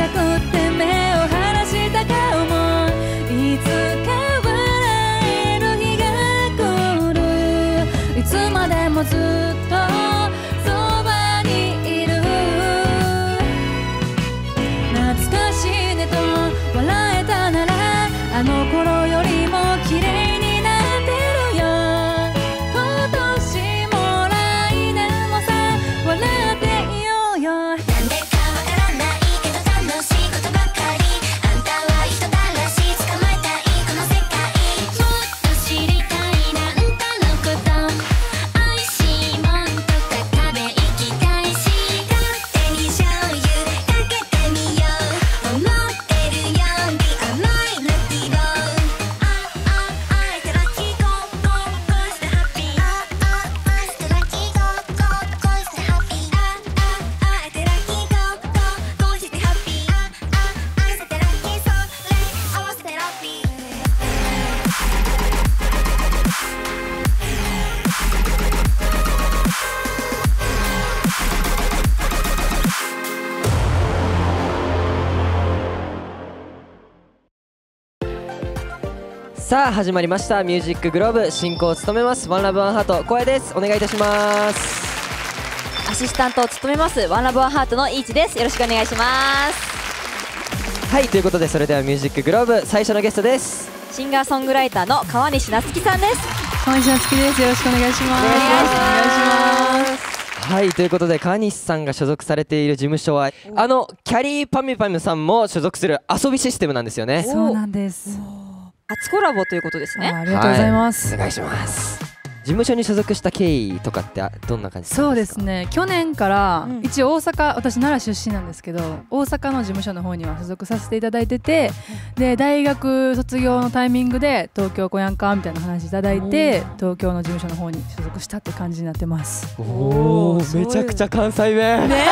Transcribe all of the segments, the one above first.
じゃこってさあ始まりました「ミュージックグローブ」進行を務めます。ワンラブワンハート光栄です。お願いいたします。アシスタントを務めますワンラブワンハートのイーチです。よろしくお願いします。はいということでそれでは「ミュージックグローブ」最初のゲストです。シンガーソングライターの川西夏樹さんです。川西夏樹です。よろしくお願いします。お願いしますはいということで川西さんが所属されている事務所はあのキャリーパミュパミュさんも所属する遊びシステムなんですよね。そうなんです初コラボということですね。ありがとうございます、お願いします。事務所に所属した経緯とかってあどんな感じそうですね。去年から、うん。一応大阪私奈良出身なんですけど大阪の事務所の方には所属させていただいてて、で大学卒業のタイミングで東京来やんかみたいな話いただいて東京の事務所の方に所属したって感じになってます。おおめちゃくちゃ関西弁。ね。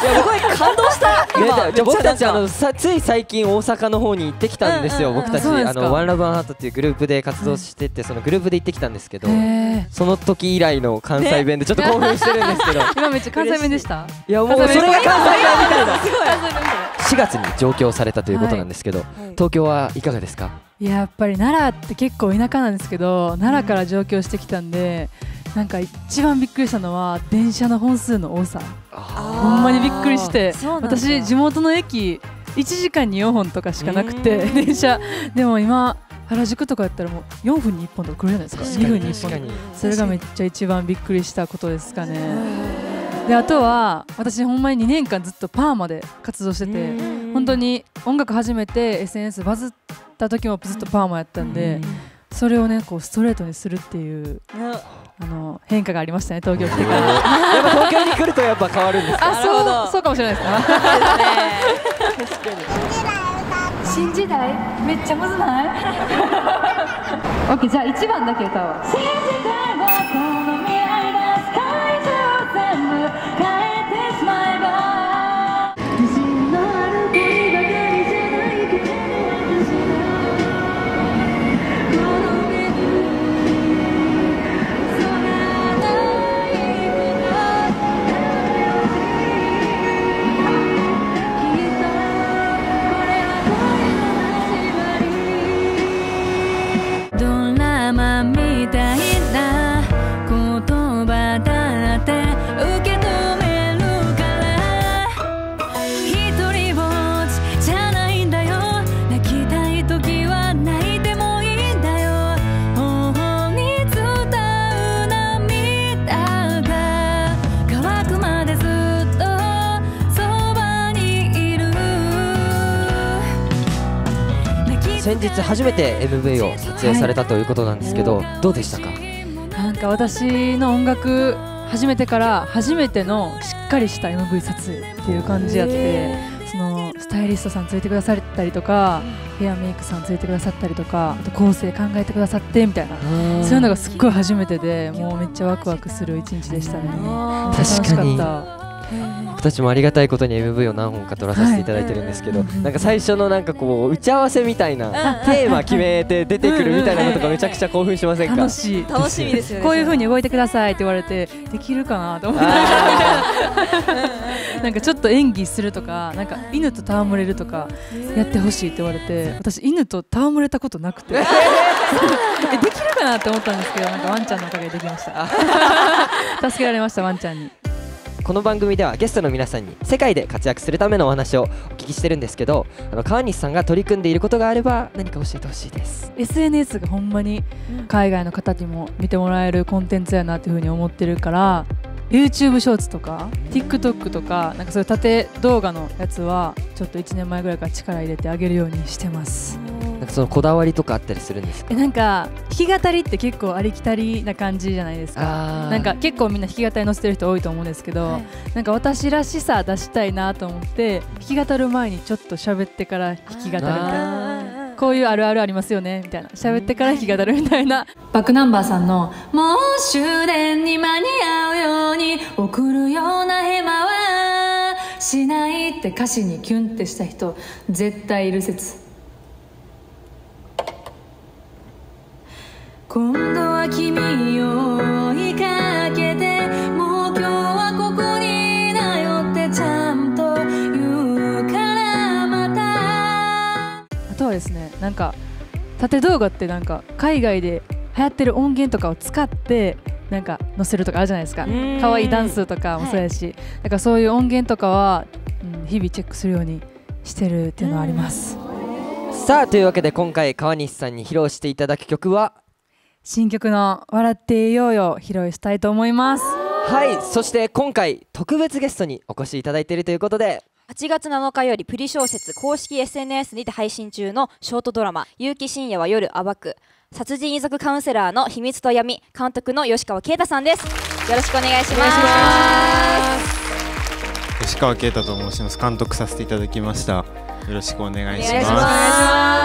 すごい感動した。じゃあ僕たちあのさつい最近大阪の方に行ってきたんですよ、うんうんうん。僕たちあのワンラブワンハートっていうグループで活動してて、そのグループで行ってきたんですけど、へえその時以来の関西弁でちょっと興奮してるんですけど、今めっちゃ関西弁でした。い。やもうそれが関西弁みたいな。すごい4月に上京されたということなんですけど、はい。東京はいかがですか？やっぱり奈良って結構田舎なんですけど奈良から上京してきたんでなんか一番びっくりしたのは電車の本数の多さ。ほんまにびっくりして私地元の駅1時間に4本とかしかなくてうん。電車。でも今原宿とかやったらもう4分に1本とか来るじゃないですか。2分に1本。確かに。それがめっちゃ一番びっくりしたことですかね。であとは私ほんまに2年間ずっとパーマで活動してて本当に音楽始めて SNS バズった時もずっとパーマやったんでそれをねこうストレートにするっていうあの変化がありましたね東京来て。からやっぱ東京に来るとやっぱ変わるんですか？あそうそうかもしれないですね 新時代めっちゃむずない？オッケーじゃあ1番だけ歌おう。先日初めて MV を撮影されたということなんですけど、どうでしたか？なんか私の音楽始めてから初めてのしっかりした MV 撮影っていう感じやってそのスタイリストさん連れてくださったりとかヘアメイクさん連れてくださったりとかあと構成考えてくださってみたいなそういうのがすっごい初めてでもうめっちゃワクワクする一日でしたね。確かに。楽しかったちもありがたいことに MV を何本か撮らさせていただいてるんですけど、なんか最初のなんかこう打ち合わせみたいなテーマ決めて出てくるみたいなのとかめちゃくちゃ興奮しませんか？楽しい。楽しみですよねこういう風に動いてくださいって言われてできるかなと思って。なんかちょっと演技するとかなんか犬と戯れるとかやってほしいって言われて私犬と戯れたことなくて。えできるかなって思ったんですけどなんかワンちゃんのおかげでできました。助けられましたワンちゃんにこの番組ではゲストの皆さんに世界で活躍するためのお話をお聞きしてるんですけどあの川西さんが取り組んでいることがあれば何か教えてほしいです。SNS がほんまに海外の方にも見てもらえるコンテンツやなっていうふうに思ってるから YouTube ショーツとか TikTok とかなんかそういう縦動画のやつはちょっと1年前ぐらいから力入れてあげるようにしてますなんかそのこだわりとかあったりするんですか？えなんか弾き語りって結構ありきたりな感じじゃないですか。なんか結構みんな弾き語り載せてる人多いと思うんですけど、なんか私らしさ出したいなと思って弾き語る前にちょっと喋ってから弾き語るみたいな。こういうあるあるありますよねみたいな。喋ってから弾き語るみたいなバックナンバーさんの「もう終電に間に合うように送るようなヘマはしない」って歌詞にキュンってした人絶対いる説あとはですねなんか縦動画ってなんか海外で流行ってる音源とかを使ってなんか載せるとかあるじゃないですか。ん。可愛いダンスとかもそうやし、だからそういう音源とかは、うん、日々チェックするようにしてるっていうのはあります、さあというわけで今回川西さんに披露していただく曲は新曲の「笑っていようよ」披露したいと思います。はいそして今回特別ゲストにお越しいただいているということで。8月7日よりプリ小説公式 SNS にて配信中のショートドラマ「結城深夜は夜暴く」殺人遺族カウンセラーの秘密と闇監督の吉川啓太さんです。よろしくお願いします。吉川啓太と申します。監督させていただきました。よろしくお願いします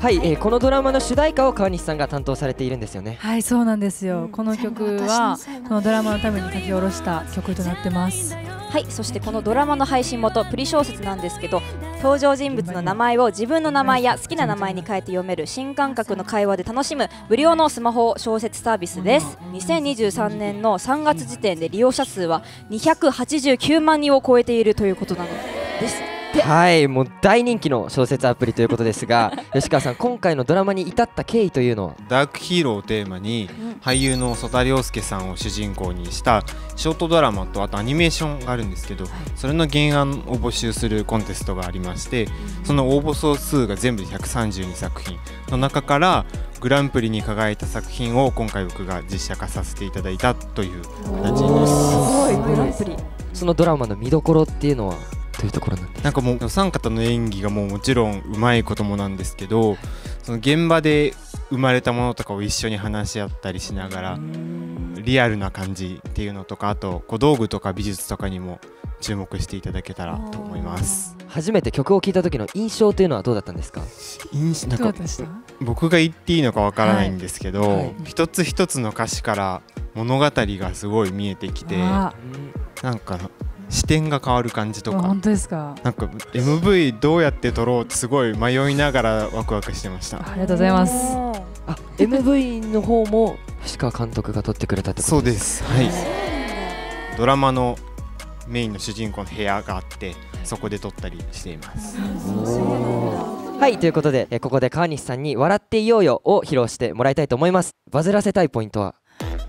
はい、えーこのドラマの主題歌を川西さんが担当されているんですよね。はいそうなんですよ、この曲はこのドラマのために書き下ろした曲となってます。はいそしてこのドラマの配信元プリ小説なんですけど登場人物の名前を自分の名前や好きな名前に変えて読める新感覚の会話で楽しむ無料のスマホ小説サービスです。2023年の3月時点で利用者数は289万人を超えているということなのですはいもう大人気の小説アプリということですが 吉川さん今回のドラマに至った経緯というのは？ダークヒーローをテーマに俳優の曽田陵介さんを主人公にしたショートドラマとあとアニメーションがあるんですけどそれの原案を募集するコンテストがありましてその応募総数が全部で132作品。の中からグランプリに輝いた作品を今回僕が実写化させていただいたという形になります。ごいグランプリ。そのドラマの見どころっていうのは？どういうところなんです。かなんかもうお三方の演技がもうもちろんうまいこともなんですけどその現場で生まれたものとかを一緒に話し合ったりしながらリアルな感じっていうのとかあと小道具とか美術とかにも注目していただけたらと思います。初めて曲を聴いた時の印象というのはどうだったんですか？印象なんかどうでした？僕が言っていいのかわからないんですけど、はい。はい一つ一つの歌詞から物語がすごい見えてきてあなんか視点が変わる感じとか。本当ですか？なんか MV どうやって撮ろうってすごい迷いながらワクワクしてました。ありがとうございます。あ MV の方も吉川監督が撮ってくれたってことそうです。はい。ドラマのメインの主人公の部屋があってそこで撮ったりしています。はいということでえーここで川西さんに「笑っていようよ」を披露してもらいたいと思います。バズらせたいポイントは？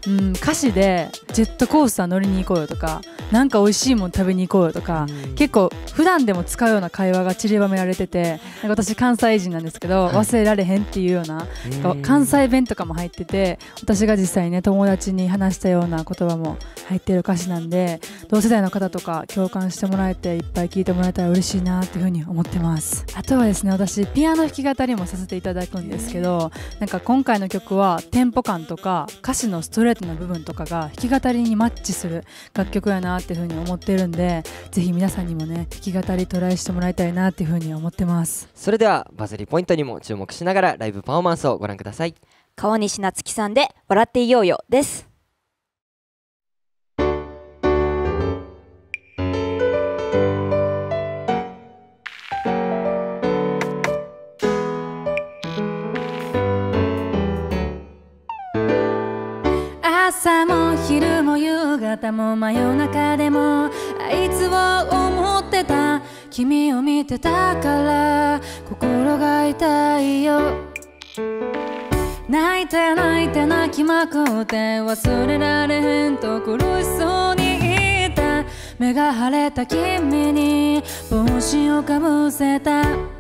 うん、歌詞でジェットコースター乗りに行こうよとかなんか美味しいもん食べに行こうよとか結構普段でも使うような会話が散りばめられてて私関西人なんですけど、はい。忘れられへんっていうようなうん。関西弁とかも入ってて私が実際にね友達に話したような言葉も入ってる歌詞なんで同世代の方とか共感してもらえていっぱい聞いてもらえたら嬉しいなっていうふうに思ってます。あとはですね私ピアノ弾き語りもさせていただくんですけどなんか今回の曲はテンポ感とか歌詞のストレートな部分とかが弾き語りにマッチする楽曲やなっていうふうに思ってるんでぜひ皆さんにもね弾き語りトライしてもらいたいなっていうふうに思ってます。それではバズりポイントにも注目しながらライブパフォーマンスをご覧ください。川西夏樹さんで笑っていようよです朝も昼も夕方も真夜中でもあいつを思ってた。君を見てたから心が痛いよ。泣いて泣いて泣きまくって忘れられへんと苦しそうに言った。目が腫れた君に帽子をかぶせた。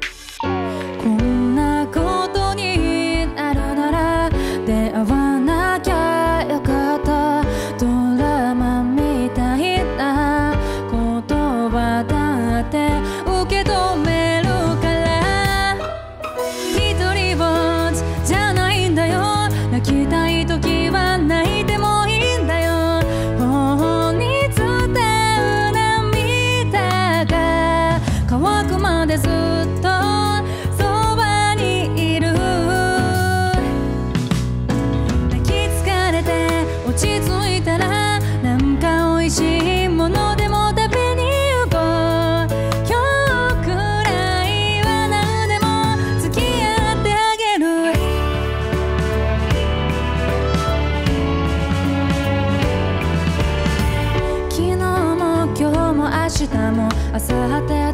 たらなんか美味しいものでも食べに行こう。今日くらいは何でも付き合ってあげる。昨日も今日も明日も明後日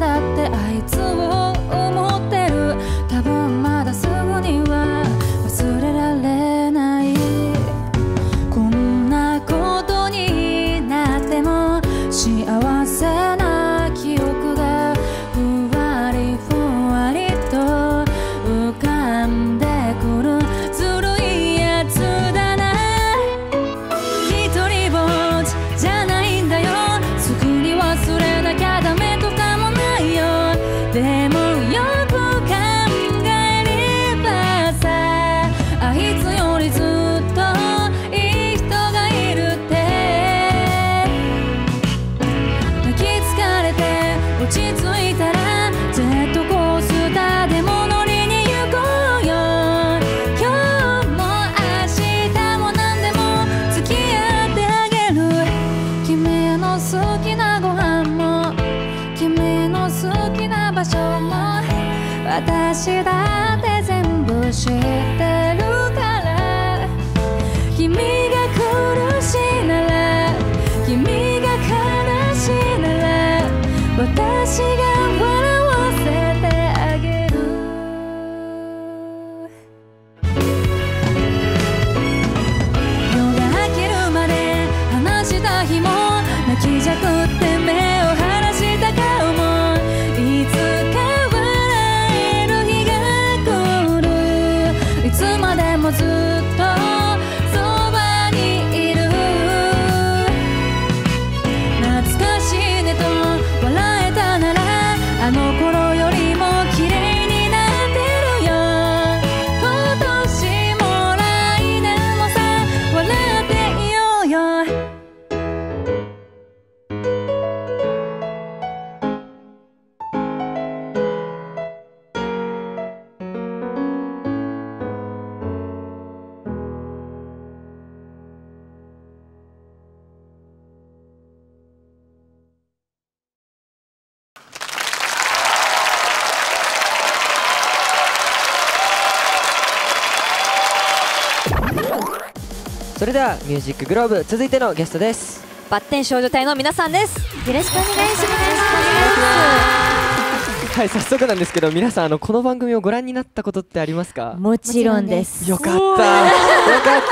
私だって全部知ってミュージックグローブ続いてのゲストです。バッテン少女隊の皆さんです。よろしくお願いしはい早速なんですけど皆さんあのこの番組をご覧になったことってありますか？もちろんです。よかった。よかっ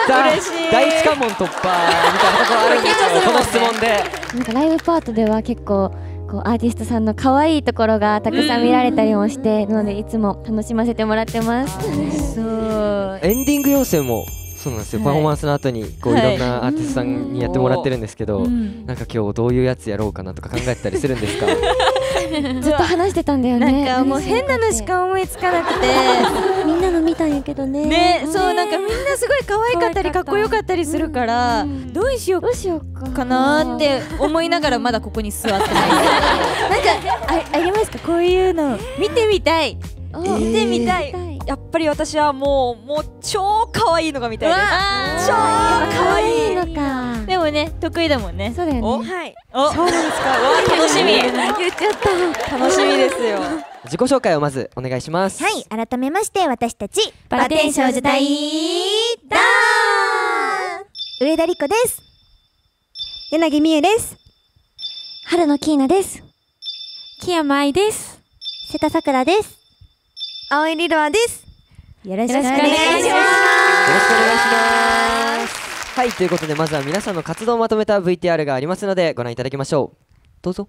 た。第一関門突破みたいなところあるんですよこの質問で。なんかライブパートでは結構こうアーティストさんの可愛いところがたくさん見られたりもしてなのでいつも楽しませてもらってます。そう。エンディング要請もそうなんですよ、はい。パフォーマンスの後にこういはい。ろんなアーティストさんにやってもらってるんですけど、なんか今日どういうやつやろうかなとか考えてたりするんですか？ずっと話してたんだよね。なんかもう変なのしか思いつかなくて。みんなの見たんやけどね。ねそうなんかみんなすごい可愛かったりかっこよかったりするからどうしよどうしようかうかなって思いながらまだここに座ってない なんかあありますか？こういうの。見てみたい。見てみたいやっぱり私はもうもう超可愛いのが見たいです。超可愛いのか。でもね得意だもんね。そうだよね。はい。お？そうなんですか。わあ 楽しみ。言っちゃった。楽しみですよ。自己紹介をまずお願いします。はい、改めまして私たちバテン少女隊だー上田理子です。柳美優です。春野キーナです。木山愛です。瀬田さくらです。青井リロアです。よろしくお願いします。よろしくお願いしますはいということでまずは皆さんの活動をまとめた VTR がありますのでご覧いただきましょうどうぞ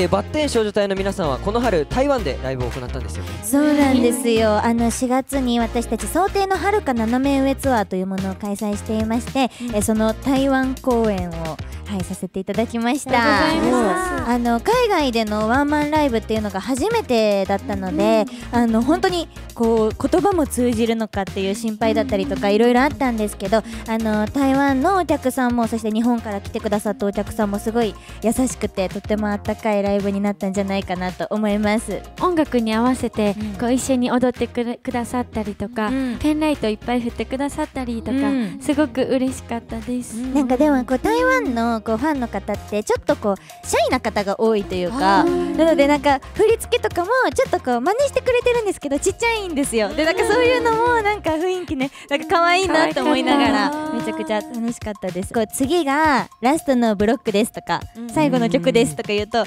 えー、バッテン少女隊の皆さんはこの春台湾でライブを行ったんですよねそうなんですよ。あの4月に私たち想定の遥か斜め上ツアーというものを開催していまして、えその台湾公演をはいさせていただきました。あの海外でのワンマンライブっていうのが初めてだったので、あの本当にこう言葉も通じるのかっていう心配だったりとかいろいろあったんですけど、あの台湾のお客さんもそして日本から来てくださったお客さんもすごい優しくてとってもあったかいライブになったんじゃないかなと思います。音楽に合わせてこう一緒に踊ってくれくださったりとか、うん。ペンライトいっぱい振ってくださったりとか、うん。すごく嬉しかったです、なんかでもこう台湾のこうファンの方ってちょっとこうシャイな方が多いというかなのでなんか振り付けとかもちょっとこう真似してくれてるんですけどちっちゃいんですよ。でなんかそういうのもなんか雰囲気ねなんか可愛いなと思いながらめちゃくちゃ楽しかったです。こう次がラストのブロックですとか最後の曲ですとか言うとえーっ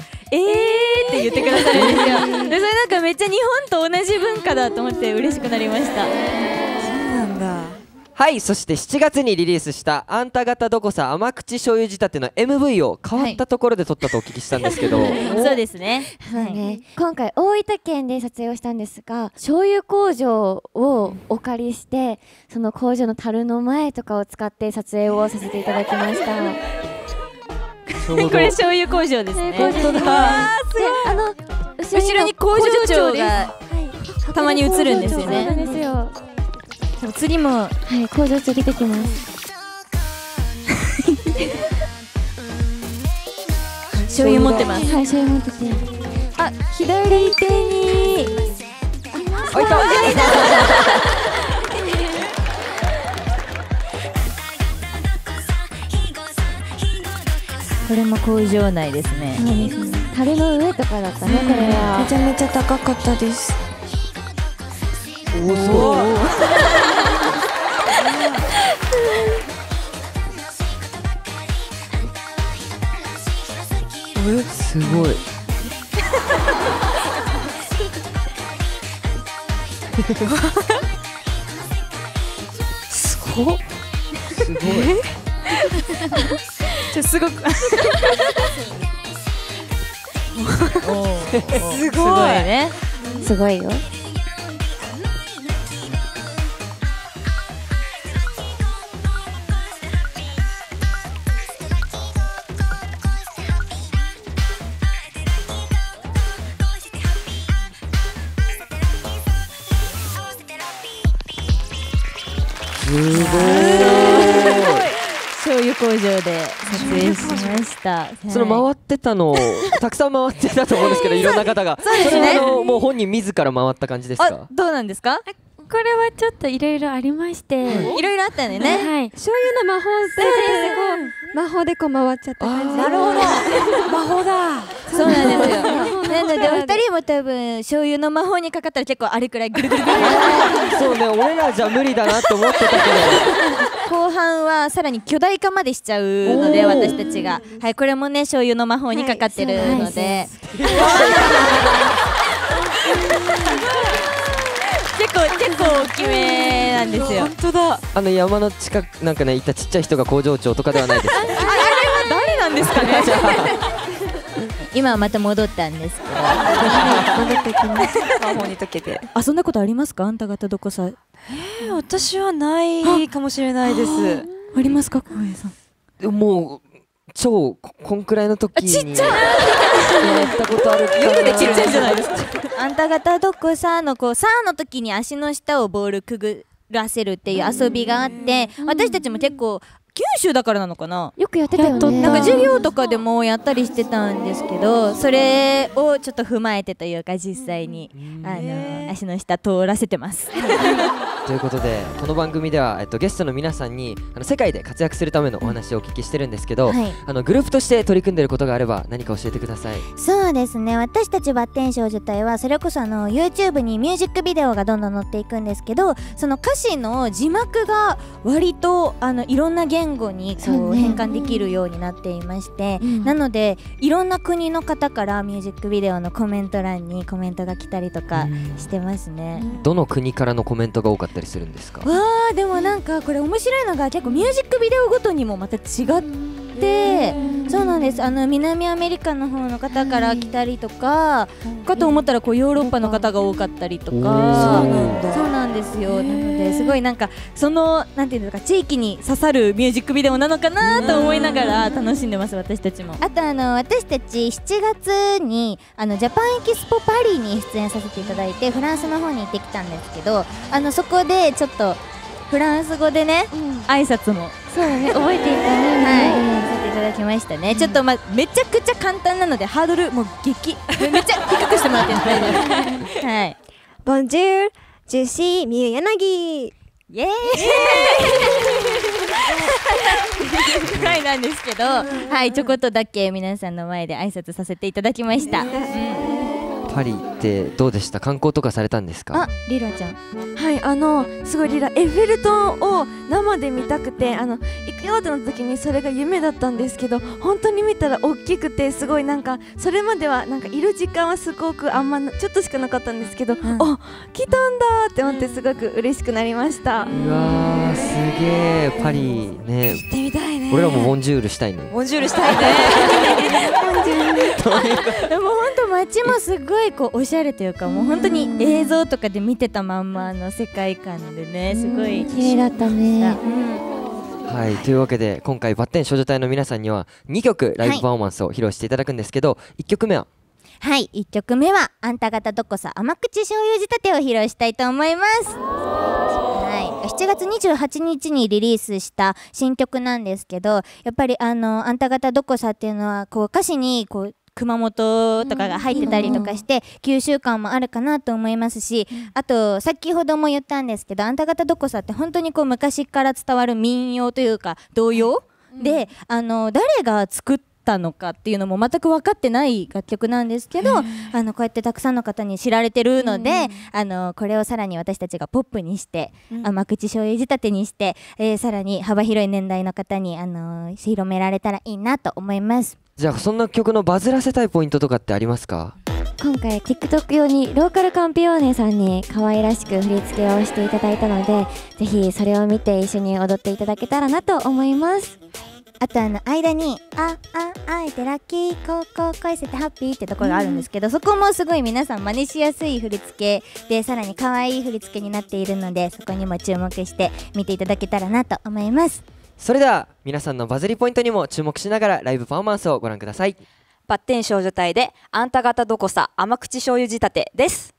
て言ってくださるんですよ。でそれなんかめっちゃ日本と同じ文化だと思って嬉しくなりましたはいそして7月にリリースした「あんた方どこさ甘口醤油仕立て」の MV を変わったところで撮ったとお聞きしたんですけど、そうですね。そうね、今回大分県で撮影をしたんですが醤油工場をお借りしてその工場の樽の前とかを使って撮影をさせていただきました。これ醤油工場ですね。あの後ろに工場長がたまに映るんですよそうなんねですよ次もはい工場長出てきます。醤油持ってます。はい醤油持っててあ左手に。あいた。これも工場内ですね。そうですね。樽の上とかだったねこれは。めちゃめちゃ高かったです。おおすごいすごい。すごっ。すごい。ちょすごく。すごいね。すごいよ工場で撮影しました。その回ってたのたくさん回ってたと思うんですけど いろんな方が。そうですね。もう本人自ら回った感じですか？あどうなんですか？これはちょっといろいろありまして、い。ろいろあったよね。はい、醤油の魔法ってこう魔法でこう回っちゃった感じ。なるほど。魔法だ。そうなんですよ なのでお二人も多分醤油の魔法にかかったら結構あれくらいぐるぐるぐる。そうね俺らじゃ無理だなって思ってたけ後半はさらに巨大化までしちゃうので私たちが。はいこれもね醤油の魔法にかかってるので、結構結構大きめなんですよ。どあの山の近くなんかねいたちっちゃい人が工場長とかではないです。誰なんですかね 今はまた戻ったんですけど。戻ってきます。魔法に溶けて。あそんなことありますか？あんた方どこさ？私はないかもしれないです。ありますか浩平さんでももう超ここんくらいの時に。ちっちゃい。やったことある夜でちっちゃいじゃないですかあんた方どこさのこうさの時に足の下をボールくぐらせるっていう遊びがあって私たちも結構九州だからなのかな？よくやってたよね。なんか授業とかでもやったりしてたんですけどそれをちょっと踏まえてというか実際にあの足の下通らせてます。ということでこの番組では、えっと、ゲストの皆さんにあの世界で活躍するためのお話をお聞きしてるんですけど、はい。あのグループとして取り組んでることがあれば何か教えてください。そうですね。私たちバッテン少女隊はそれこそあの YouTube にミュージックビデオがどんどん載っていくんですけどその歌詞の字幕が割とあのいろんな言語にこそう変換できるようになっていまして、うん。なのでいろんな国の方からミュージックビデオのコメント欄にコメントが来たりとかしてますね。どの国からのコメントが多かったりするんですか？わあでもなんかこれ面白いのが結構ミュージックビデオごとにもまた違ってそうなんです。あの南アメリカの方の方から来たりとかかと思ったらこうヨーロッパの方が多かったりとか。そうなんですよ。なのですごいなんかそのなんていうんですか地域に刺さるミュージックビデオなのかなと思いながら楽しんでます私たちも。あとあの私たち7月にあのジャパンエキスポパリに出演させていただいてフランスの方に行ってきたんですけどあのそこでちょっとフランス語でね、挨拶も。そうだね、覚えていたはい、ね。させていただきましたね、ちょっとまめちゃくちゃ簡単なのでハードルもう激。めっちゃ低くしてもらってる大丈夫はい。ボンジュール、ジューシー、みゆやなぎ。イエーイ。ぐらいなんですけど、はい、ちょこっとだけ皆さんの前で挨拶させていただきました。パリってどうでした？観光とかされたんですか？あ、リラちゃん。はいあのすごいリラエッフェル塔を生で見たくてあの行くよってなった時にそれが夢だったんですけど本当に見たら大きくてすごいなんかそれまではなんかいる時間はすごくあんまなちょっとしかなかったんですけど、あ来たんだって思ってすごく嬉しくなりました。うわーすげえパリね行ってみたいね。俺らもボンジュールしたいねボンジュールしたいね。でも本当街もすごいこうおしゃれというかもう本当に映像とかで見てたまんまの世界観でねすごい綺麗だったね。はいというわけで今回バッテン少女隊の皆さんには2曲ライブパフォーマンスを披露していただくんですけど、1曲目は？はい、1曲目はあんた方どこさ甘口醤油仕立てを披露したいと思います。はい、7月28日にリリースした新曲なんですけどやっぱりあのあんた方どこさっていうのはこう歌詞にこう熊本とかが入ってたりとかして九州感もあるかなと思いますしあと先ほども言ったんですけどあんた方どこさって本当にこう昔から伝わる民謡というか童謡であの誰が作ったのかっていうのも全く分かってない楽曲なんですけど、あのこうやってたくさんの方に知られてるので、あのこれをさらに私たちがポップにして、甘口醤油仕立てにして、えーさらに幅広い年代の方にあの広められたらいいなと思います。じゃあそんな曲のバズらせたいポイントとかってありますか？今回 TikTok 用にローカルカンピオーネさんに可愛らしく振り付けをしていただいたのでぜひそれを見て一緒に踊っていただけたらなと思いますあとあの間に「ああ会えてラッキー高校恋せてハッピー」ってところがあるんですけど、そこもすごい皆さん真似しやすい振り付けでさらに可愛い振り付けになっているのでそこにも注目して見ていただけたらなと思います。それでは皆さんのバズりポイントにも注目しながらライブパフォーマンスをご覧ください。バッテン少女隊であんた方どこさ甘口醤油仕立てです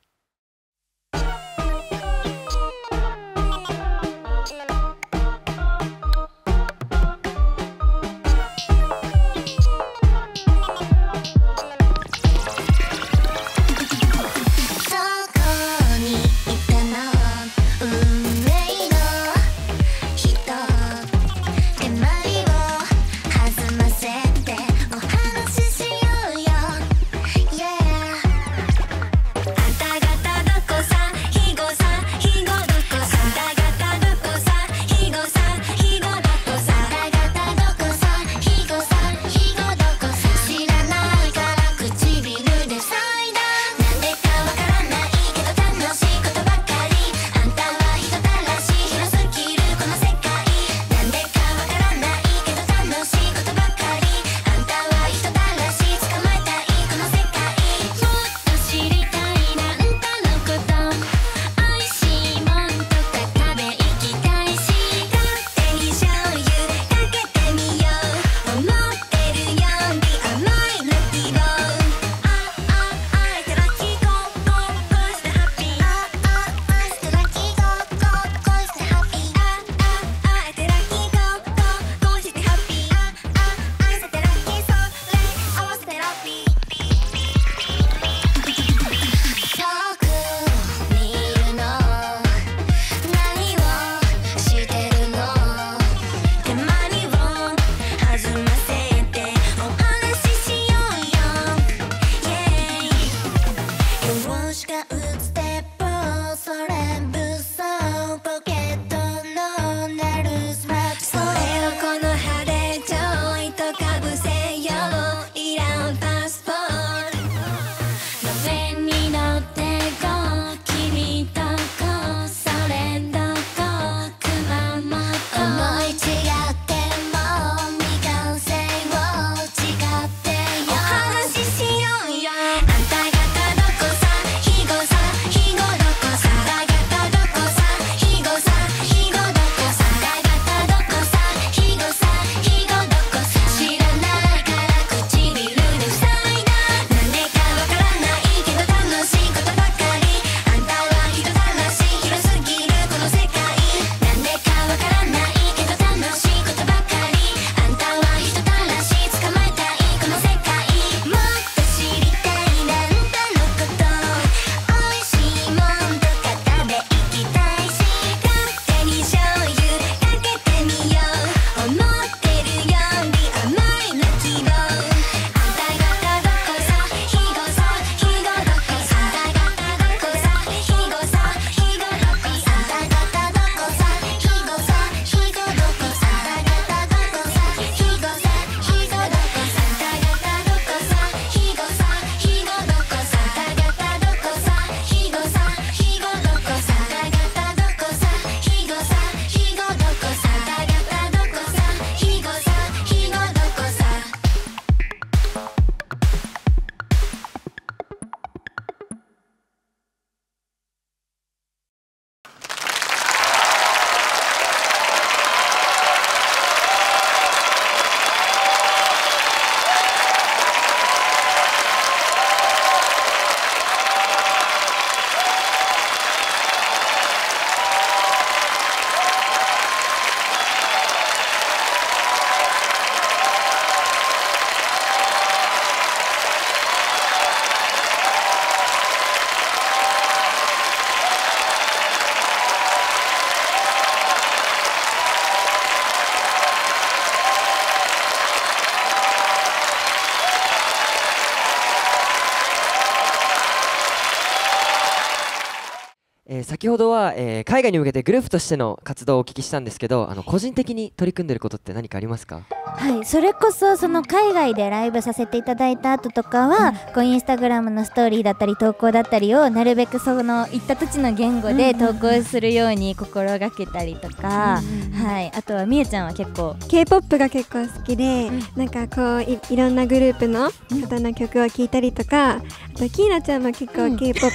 先ほどは、えー海外に向けてグループとしての活動をお聞きしたんですけどあの個人的に取り組んでることって何かありますか？はい、それこそその海外でライブさせていただいた後とかは、こうインスタグラムのストーリーだったり投稿だったりをなるべくその行った土地の言語で投稿するように心がけたりとか、はい、あとはみゆちゃんは結構。K-POP が結構好きで、なんかこういいろんなグループの方の曲を聴いたりとか、あとキーナちゃんも結構 K-POP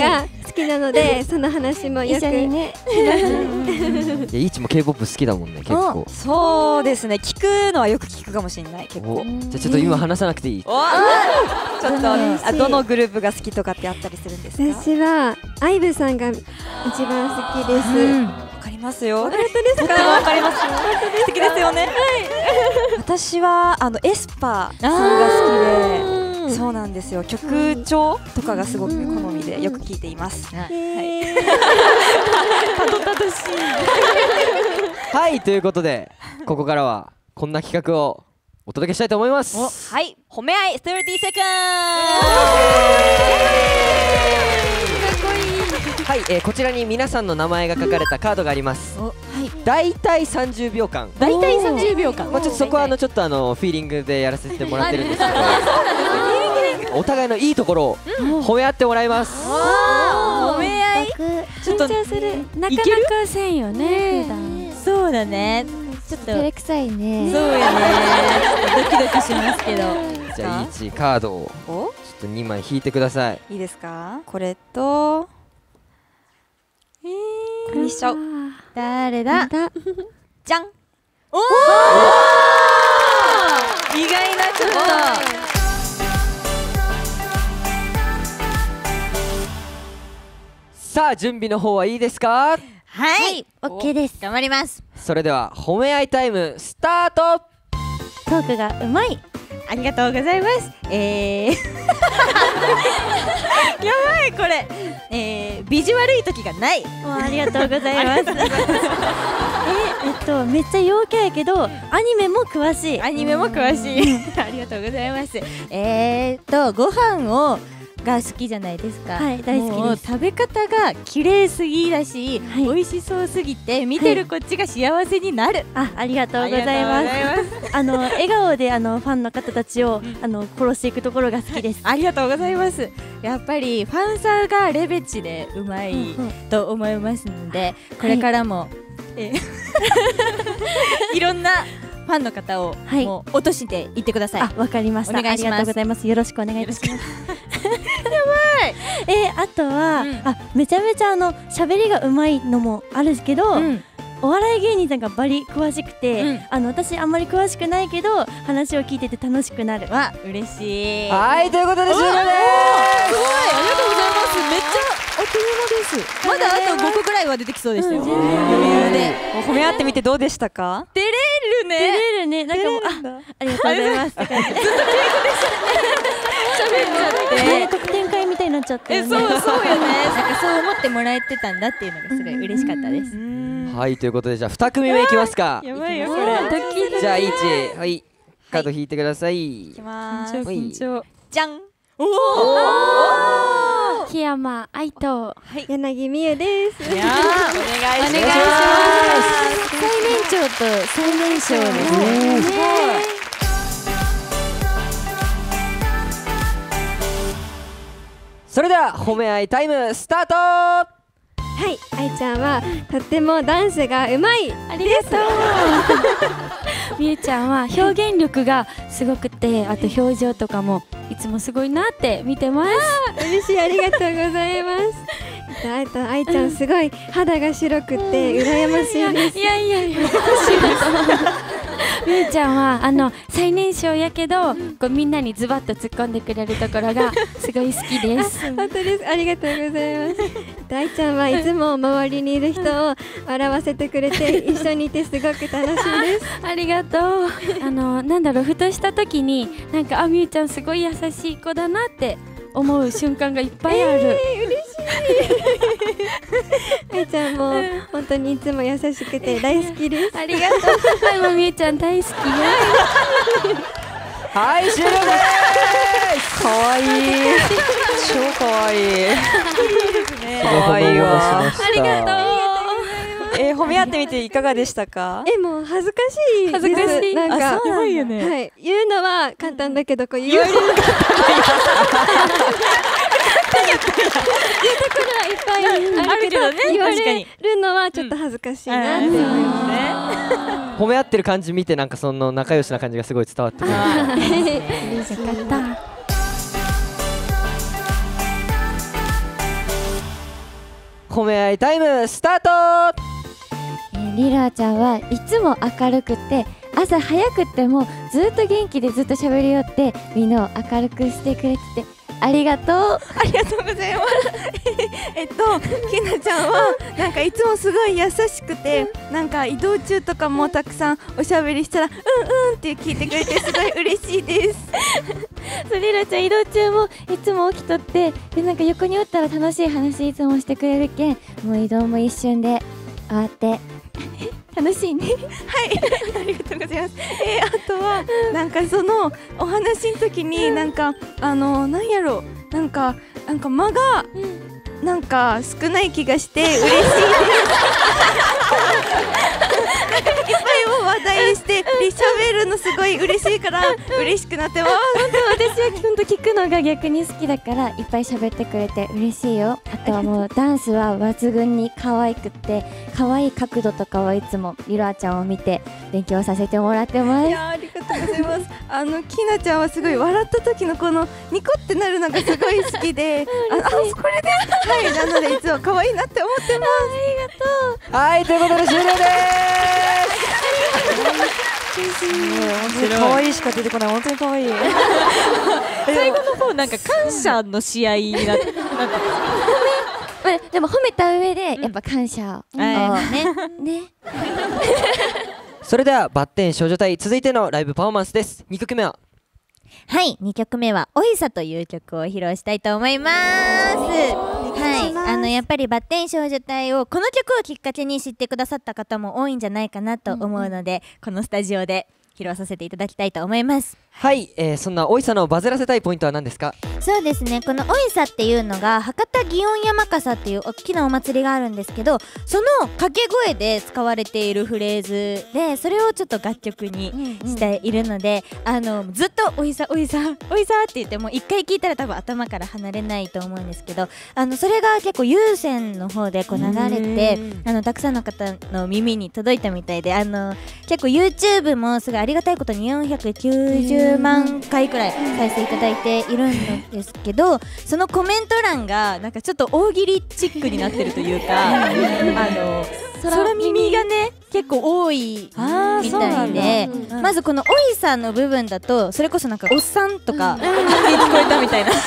が 好きなので、その話もよく。ね。いやいちも K-POP 好きだもんね結構。おそうですね。聞くのはよく聞くかもしれない結構。おじゃあちょっと今話さなくていい？お ちょっとあどのグループが好きとかってあったりするんですか？私はアイブさんが一番好きです、わかりますよ。本当ですか？わかりますよ。素敵ですよね。私はあのエスパーさんが好きで、そうなんですよ。曲調とかがすごく好みでよく聞いています。はい。たどたどしい。はいということでここからはこんな企画をお届けしたいと思いますはい。褒め合い30セカンはい、えーこちらに皆さんの名前が書かれたカードがあります。大体30秒間。大体30秒間まあちょっとそこはあのちょっとあのフィーリングでやらせてもらってるんですけど、お互いのいいところを褒め合ってもらいます。褒め合い。ちょっとなかなかせんよねそうだね。ちょっと。照れくさいね。そうやね。ドキドキしますけど。じゃあいちカードをちょおっと2枚引いてください。いいですか？これと。これにしちゃおう誰だ？じゃん。おお意外なちょっさあ準備の方はいいですか？はい。オッケーです。頑張ります。それでは褒め合いタイムスタート。トークがうまい。ありがとうございます。えー。やばいこれ。えー、ビジュ悪い時がない。ありがとうございます。ええっとめっちゃ陽キャやけどアニメも詳しい。アニメも詳しい。ありがとうございます。えー、っとご飯をが好きじゃないですか。はい大好き食べ方が綺麗すぎだし、はい。美味しそうすぎて見てるこっちが幸せになる、あありがとうございます。ありがとうございます。あの笑顔であのファンの方たちをあの殺していくところが好きです。ありがとうございます。やっぱりファンサーがレベチでうまいと思いますのでこれからも、えー いろんなファンの方をはい。もう落としていってください、あわかりました。お願いします。ありがとうございます。よろしくお願いいたします。やばい。えー、あとは、うん。あめちゃめちゃあの喋りがうまいのもあるけど、うん。お笑い芸人さんがバリ詳しくて、うん。あの私あんまり詳しくないけど話を聞いてて楽しくなる。わ。嬉しい。はいということで終了ですごい。ありがとうございます。めっちゃあっという間です。まだあと5個ぐらいは出てきそうでしたよ。余裕で褒め合ってみてどうでしたか？照れるね。照れるね。なんかもうあありがとうございますって感じ。ね特典会みたいになっちゃって、えそうそうよね。なんかそう思ってもらえてたんだっていうのがすごい嬉しかったです。はいということでじゃあ2組目いきますか。やばいよここれれじゃあいちはい。カード引いてください。い。きます緊張緊張。じゃん。おお檜山愛と柳美優です。いやーお願いします。最年長と最年少ですね。それでは褒め合いタイムスタート。はい、愛ちゃんはとってもダンスがうまい。ありがとう みゆちゃんは表現力がすごくてあと表情とかもいつもすごいなって見てます嬉しい、ありがとうございます。あと愛ちゃんすごい肌が白くて羨ましいです。いやいやいやみゆちゃんはあの最年少やけどこうみんなにズバッと突っ込んでくれるところが すごい好きです本当です。ありがとうございます。愛ちゃんはいつも周りにいる人を笑わせてくれて 一緒にいてすごく楽しいです。ありがとうあのなんだろうふとした時になんかあみゆちゃんすごい優しい子だなって思う瞬間がいっぱいある、嬉しい。愛ちゃんも本当にいつも優しくて大好きです。ありがとう。はいもうみゆちゃん大好きよ。はい終了です。かわい。い。超かわい。いかわいいわ。ありがとうえー、褒め合ってみていかがでしたか？えもう恥ずかしいです。恥ずかしい。なんかあそうなんやね。はい。言うのは簡単だけどこう言われる言うところはいっぱいあるけどあるけどね。言われるのはちょっと恥ずかしいなって思います、褒め合ってる感じ見てなんかその仲良しな感じがすごい伝わってくる。嬉しかった褒め合いタイムスタート。えーリラちゃんはいつも明るくって朝早くってもずっと元気でずっと喋りよってみんなを明るくしてくれててありがとう。ありがとうございます。えっときなちゃんはなんかいつもすごい優しくてなんか移動中とかもたくさんおしゃべりしたらうんうんって聞いてくれてすごい嬉しいです。そうリラちゃん移動中もいつも起きとってでなんか横におったら楽しい話いつもしてくれるけんもう移動も一瞬で終わって楽しいね。はい。ありがとうございます。えー、あとはなんかそのお話の時になんかあのなんやろ。なんかなんか間がなんか少ない気がして嬉しい。で す話題してで喋るのすごい嬉しいから嬉しくなってます。本当私は本当聞くのが逆に好きだからいっぱい喋ってくれて嬉しいよ。あとはもうダンスは抜群に可愛くって可愛い角度とかはいつもリラちゃんを見て勉強させてもらってます。いやーありがとうございます。あのきなちゃんはすごい笑った時のこのニコってなるのがすごい好きで、ああこれではいなのでいつも可愛いなって思ってます。ありがとう。はいということで終了です可愛いしか出てこない。本当に可愛い。最後の方なんか感謝の試合になってまあでも褒めた上でやっぱ感謝。をはい。ね。ね。それではバッテン少女隊続いてのライブパフォーマンスです。2曲目ははい2曲目は「おいさ」という曲を披露したいと思います。はいあのやっぱりバッテン少女隊をこの曲をきっかけに知ってくださった方も多いんじゃないかなと思うので、このスタジオで披露させていただきたいと思いますはい、えー、そんなおいさのバズらせたいポイントは何ですか？そうですね。この「おいさ」っていうのが博多祇園山笠っていう大きなお祭りがあるんですけどその掛け声で使われているフレーズでそれをちょっと楽曲にしているので、あのずっと「おいさ おいさおいさ」って言っても一回聞いたら多分頭から離れないと思うんですけどあのそれが結構有線の方でこう流れてあのたくさんの方の耳に届いたみたいであの結構 YouTube もすごいありがたいことに490万回くらい再生いただいているんですけどそのコメント欄がなんかちょっと大喜利チックになってるというか あの空耳がね結構多いみたいでまずこの「おいさん」の部分だとそれこそなんか「おっさん」とかに聞こえたみたいな。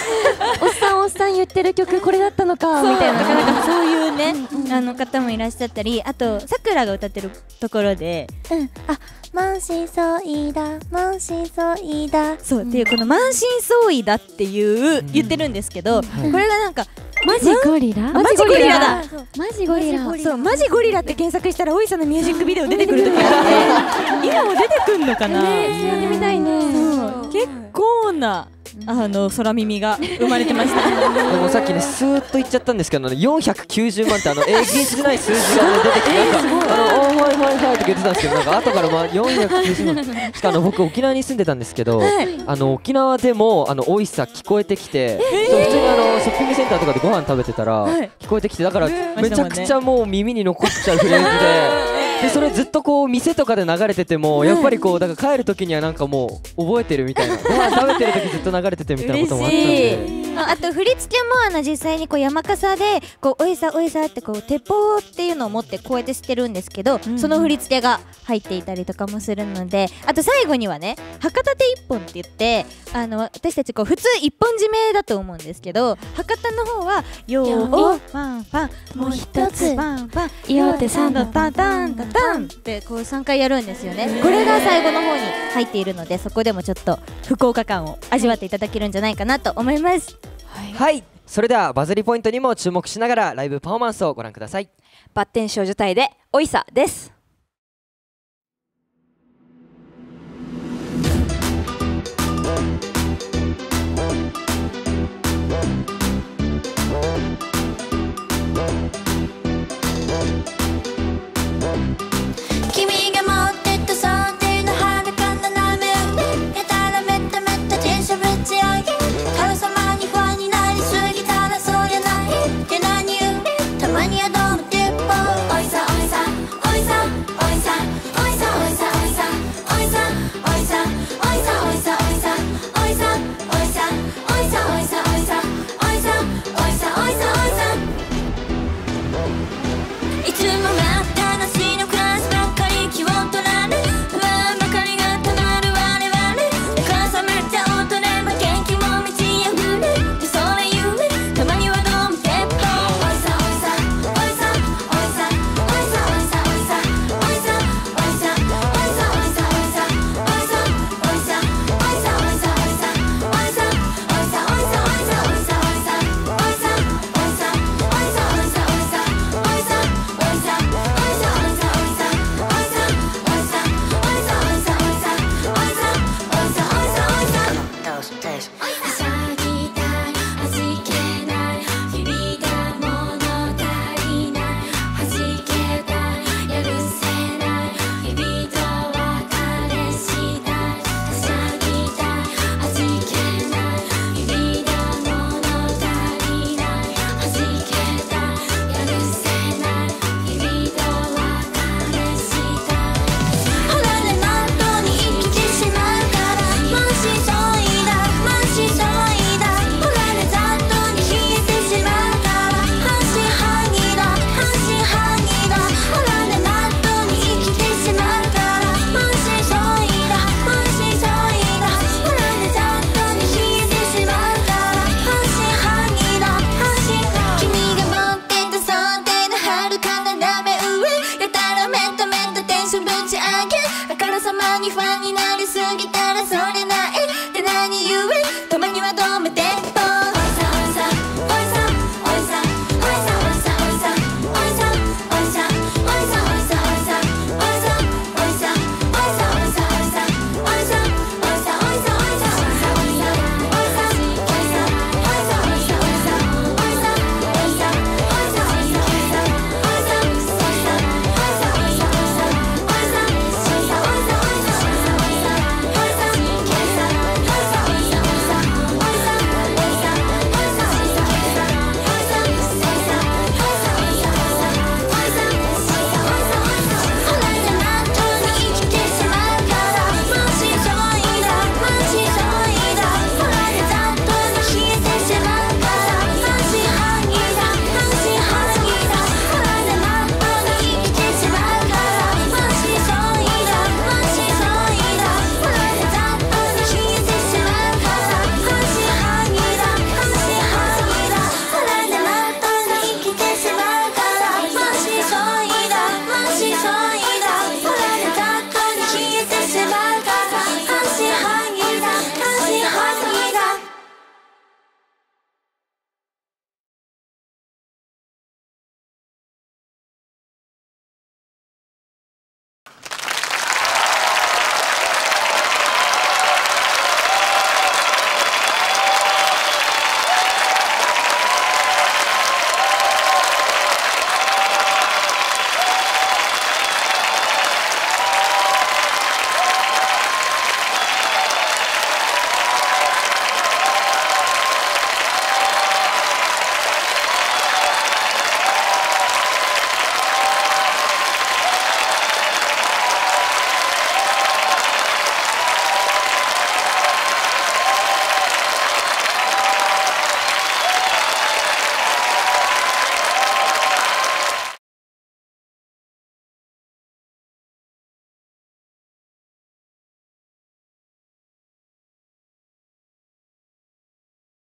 おっさんおっさん言ってる曲これだったのかみたいな。なかなかそういうね、あの方もいらっしゃったりあとさくらが歌ってるところで「うん。あ満身創痍だ満身創痍だ」そうっていうこの「満身創痍だ」っていう言ってるんですけど、これがなんかマジゴリラ？マジゴリラだ。マジゴリラ。そうマジゴリラって検索したらおいさんのミュージックビデオ出てくる時あって今も出てくんのかな、やってみたいね。結構なあの空耳が生まれてました。でもさっきねスーッと言っちゃったんですけどね490万ってあのえげつない数字が、ね、出てきてなんかあのおーはいはいはいって言ってたんですけどなんか後からまあ490万。しかあの僕沖縄に住んでたんですけど、あの沖縄でもあの美味しさ聞こえてきて、普通にあのショッピングセンターとかでご飯食べてたら、はい。聞こえてきてだからえめちゃくちゃもう耳に残っちゃうフレーズで。でそれずっとこう店とかで流れててもやっぱりこうだから帰る時にはなんかもう覚えてるみたいな。ご飯食べてる時ずっと流れててみたいなこともあったんで。ああと振り付けもあの実際にこう山笠でこうおいさおいさってこう鉄砲っていうのを持ってこうやってしてるんですけど、その振り付けが入っていたりとかもするのであと最後にはね博多手一本って言ってあの私たちこう普通一本締めだと思うんですけど博多の方は「よーおファンファンもう一つファンファンよーてサンドタタンタタン」ってこう3回やるんですよね。これが最後の方に入っているのでそこでもちょっと福岡感を味わっていただけるんじゃないかなと思います。はい。それではバズりポイントにも注目しながらライブパフォーマンスをご覧ください。バッテン少女隊でおいさです「